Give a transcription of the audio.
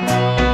Música